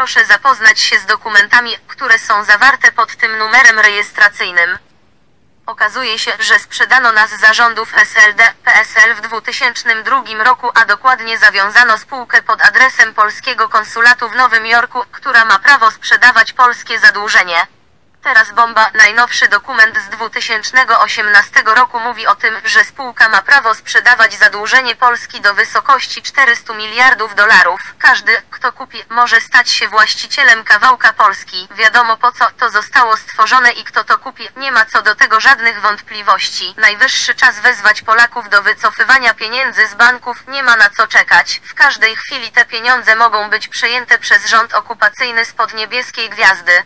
Proszę zapoznać się z dokumentami, które są zawarte pod tym numerem rejestracyjnym. Okazuje się, że sprzedano nas zarządów SLD, PSL w 2002 roku, a dokładnie zawiązano spółkę pod adresem polskiego konsulatu w Nowym Jorku, która ma prawo sprzedawać polskie zadłużenie. Teraz bomba, najnowszy dokument z 2018 roku mówi o tym, że spółka ma prawo sprzedawać zadłużenie Polski do wysokości 400 miliardów dolarów. Każdy, kto kupi, może stać się właścicielem kawałka Polski. Wiadomo po co to zostało stworzone i kto to kupi, nie ma co do tego żadnych wątpliwości. Najwyższy czas wezwać Polaków do wycofywania pieniędzy z banków, nie ma na co czekać. W każdej chwili te pieniądze mogą być przejęte przez rząd okupacyjny spod niebieskiej gwiazdy.